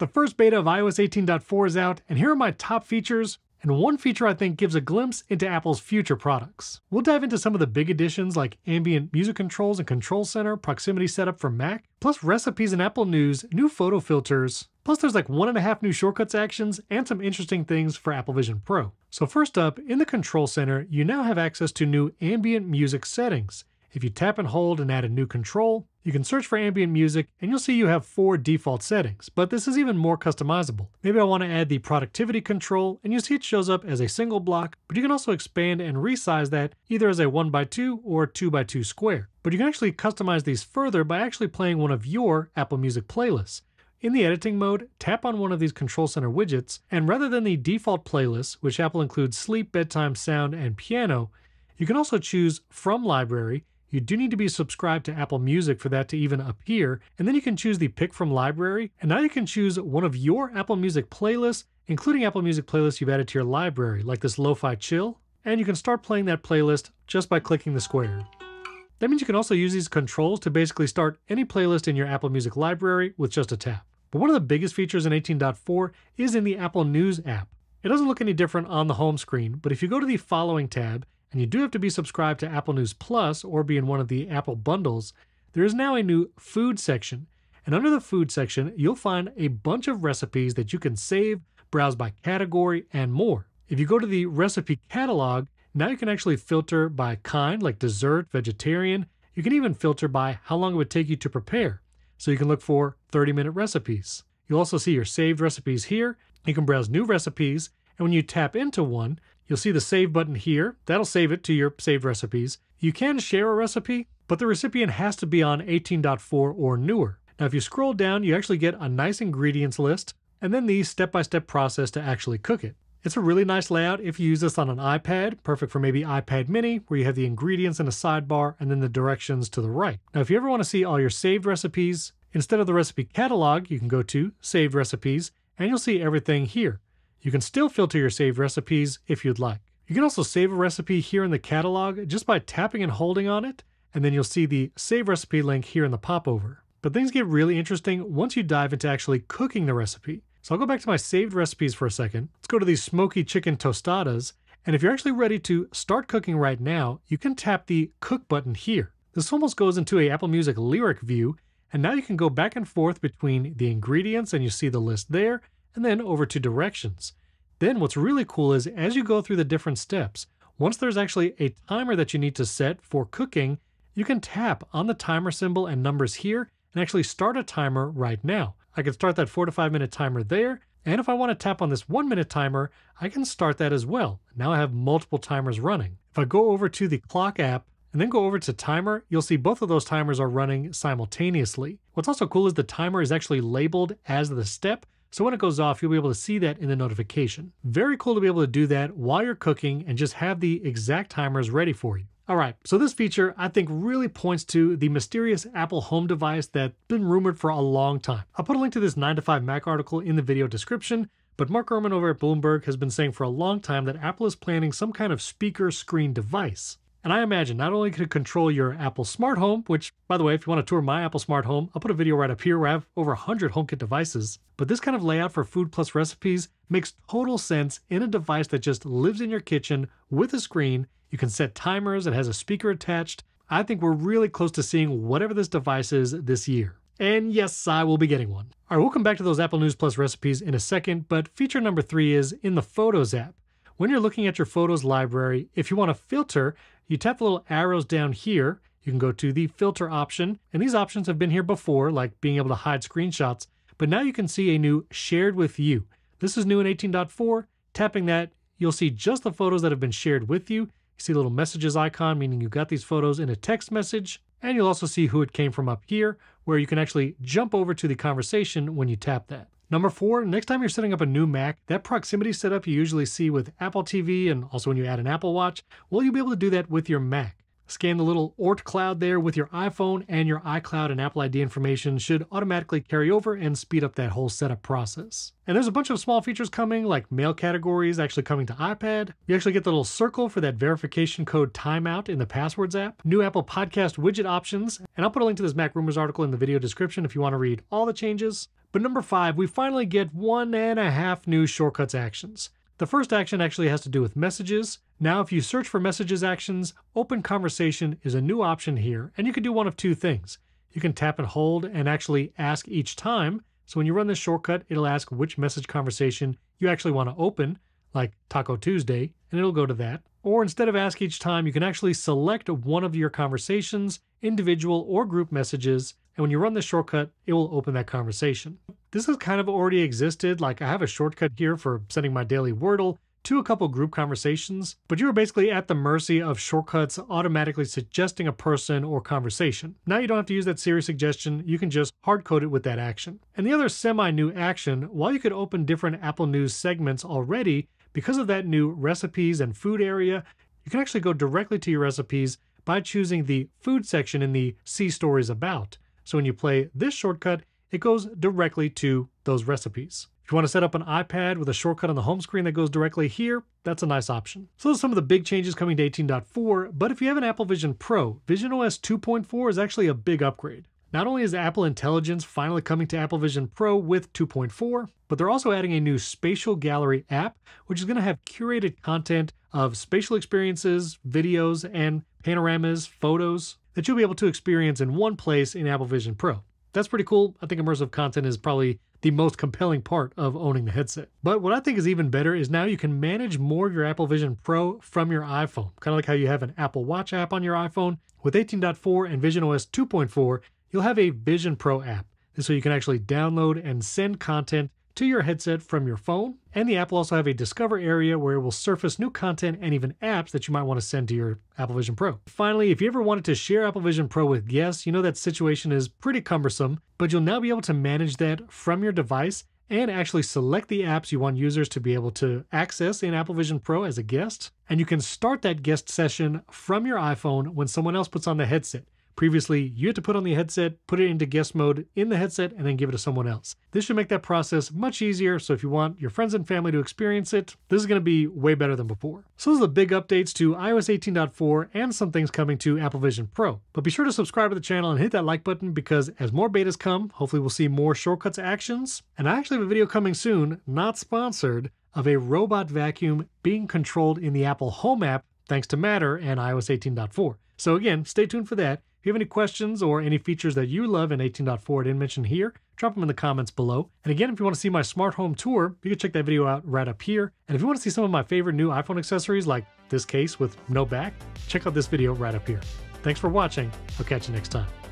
The first beta of iOS 18.4 is out, and here are my top features and one feature I think gives a glimpse into Apple's future products. We'll dive into some of the big additions like ambient music controls and control center, proximity setup for Mac, plus recipes in Apple News, new photo filters, plus there's like one and a half new shortcuts actions and some interesting things for Apple Vision Pro. So first up, in the control center, you now have access to new ambient music settings. If you tap and hold and add a new control, you can search for ambient music and you'll see you have four default settings, but this is even more customizable. Maybe I want to add the productivity control and you see it shows up as a single block, but you can also expand and resize that either as a 1x2 or 2x2 square. But you can actually customize these further by actually playing one of your Apple Music playlists. In the editing mode, tap on one of these Control Center widgets, and rather than the default playlist, which Apple includes sleep, bedtime, sound, and piano, you can also choose from library you do need to be subscribed to Apple Music for that to even appear, and then you can choose the pick from library, and now you can choose one of your Apple Music playlists, including Apple Music playlists you've added to your library, like this Lo-Fi Chill, and you can start playing that playlist just by clicking the square. That means you can also use these controls to basically start any playlist in your Apple Music library with just a tap. But one of the biggest features in 18.4 is in the Apple News app. It doesn't look any different on the home screen, but if you go to the Following tab and you do have to be subscribed to Apple News Plus or be in one of the Apple bundles, there is now a new food section. And under the food section, you'll find a bunch of recipes that you can save, browse by category, and more. If you go to the recipe catalog, now you can actually filter by kind, like dessert, vegetarian. You can even filter by how long it would take you to prepare. So you can look for 30 minute recipes. You'll also see your saved recipes here. You can browse new recipes, and when you tap into one, You'll see the save button here. That'll save it to your saved recipes. You can share a recipe, but the recipient has to be on 18.4 or newer. Now, if you scroll down, you actually get a nice ingredients list and then the step by step process to actually cook it. It's a really nice layout if you use this on an iPad, perfect for maybe iPad mini, where you have the ingredients in a sidebar and then the directions to the right. Now, if you ever want to see all your saved recipes, instead of the recipe catalog, you can go to Saved Recipes and you'll see everything here. You can still filter your saved recipes if you'd like. You can also save a recipe here in the catalog just by tapping and holding on it, and then you'll see the save recipe link here in the popover. But things get really interesting once you dive into actually cooking the recipe. So I'll go back to my saved recipes for a second. Let's go to these smoky chicken tostadas. And if you're actually ready to start cooking right now, you can tap the cook button here. This almost goes into a Apple Music lyric view, and now you can go back and forth between the ingredients and you see the list there, and then over to directions. Then what's really cool is as you go through the different steps, once there's actually a timer that you need to set for cooking, you can tap on the timer symbol and numbers here and actually start a timer right now. I can start that four to five minute timer there. And if I want to tap on this one minute timer, I can start that as well. Now I have multiple timers running. If I go over to the clock app and then go over to timer, you'll see both of those timers are running simultaneously. What's also cool is the timer is actually labeled as the step, so when it goes off, you'll be able to see that in the notification. Very cool to be able to do that while you're cooking and just have the exact timers ready for you. All right, so this feature I think really points to the mysterious Apple home device that's been rumored for a long time. I'll put a link to this 9 to 5 Mac article in the video description, but Mark Gurman over at Bloomberg has been saying for a long time that Apple is planning some kind of speaker screen device. And I imagine not only could it control your Apple smart home, which, by the way, if you want to tour my Apple smart home, I'll put a video right up here where I have over 100 HomeKit devices. But this kind of layout for Food Plus recipes makes total sense in a device that just lives in your kitchen with a screen. You can set timers, it has a speaker attached. I think we're really close to seeing whatever this device is this year. And yes, I will be getting one. All right, we'll come back to those Apple News Plus recipes in a second, but feature number three is in the Photos app. When you're looking at your Photos library, if you want to filter, you tap the little arrows down here. You can go to the filter option, and these options have been here before, like being able to hide screenshots, but now you can see a new shared with you. This is new in 18.4. Tapping that, you'll see just the photos that have been shared with you. You see a little messages icon, meaning you got these photos in a text message, and you'll also see who it came from up here, where you can actually jump over to the conversation when you tap that. Number four, next time you're setting up a new Mac, that proximity setup you usually see with Apple TV and also when you add an Apple Watch, will you'll be able to do that with your Mac. Scan the little Oort cloud there with your iPhone, and your iCloud and Apple ID information should automatically carry over and speed up that whole setup process. And there's a bunch of small features coming, like mail categories actually coming to iPad. You actually get the little circle for that verification code timeout in the Passwords app, new Apple Podcast widget options, and I'll put a link to this Mac Rumors article in the video description if you want to read all the changes. But number five, we finally get one and a half new shortcuts actions. The first action actually has to do with messages. Now, if you search for messages actions, open conversation is a new option here, and you can do one of two things. You can tap and hold and actually ask each time. So when you run this shortcut, it'll ask which message conversation you actually want to open, like Taco Tuesday, and it'll go to that. Or instead of ask each time, you can actually select one of your conversations, individual or group messages, and when you run the shortcut, it will open that conversation. This has kind of already existed, like I have a shortcut here for sending my daily Wordle to a couple group conversations, but you are basically at the mercy of shortcuts automatically suggesting a person or conversation. Now you don't have to use that Siri suggestion, you can just hard code it with that action. And the other semi new action, while you could open different Apple News segments already, because of that new recipes and food area, you can actually go directly to your recipes by choosing the food section in the See Stories About. So when you play this shortcut, it goes directly to those recipes. If you want to set up an iPad with a shortcut on the home screen that goes directly here, that's a nice option. So those are some of the big changes coming to 18.4, but if you have an Apple Vision Pro, Vision OS 2.4 is actually a big upgrade. Not only is Apple Intelligence finally coming to Apple Vision Pro with 2.4, but they're also adding a new Spatial Gallery app, which is going to have curated content of spatial experiences, videos, and panoramas, photos that you'll be able to experience in one place in Apple Vision Pro. That's pretty cool. I think immersive content is probably the most compelling part of owning the headset. But what I think is even better is now you can manage more of your Apple Vision Pro from your iPhone. Kind of like how you have an Apple Watch app on your iPhone. With 18.4 and Vision OS 2.4, you'll have a Vision Pro app. This way you can actually download and send content to your headset from your phone. And the app will also have a discover area where it will surface new content and even apps that you might want to send to your Apple Vision Pro. Finally, if you ever wanted to share Apple Vision Pro with guests, you know that situation is pretty cumbersome, but you'll now be able to manage that from your device and actually select the apps you want users to be able to access in Apple Vision Pro as a guest. And you can start that guest session from your iPhone when someone else puts on the headset. Previously, you had to put on the headset, put it into guest mode in the headset, and then give it to someone else. This should make that process much easier, so if you want your friends and family to experience it, this is going to be way better than before. So those are the big updates to iOS 18.4 and some things coming to Apple Vision Pro. But be sure to subscribe to the channel and hit that like button because as more betas come, hopefully we'll see more shortcuts actions. And I actually have a video coming soon, not sponsored, of a robot vacuum being controlled in the Apple Home app thanks to Matter and iOS 18.4. So again, stay tuned for that. If you have any questions or any features that you love in 18.4 I didn't mention here, drop them in the comments below. And again, if you want to see my smart home tour, you can check that video out right up here. And if you want to see some of my favorite new iPhone accessories like this case with no back, check out this video right up here. Thanks for watching. I'll catch you next time.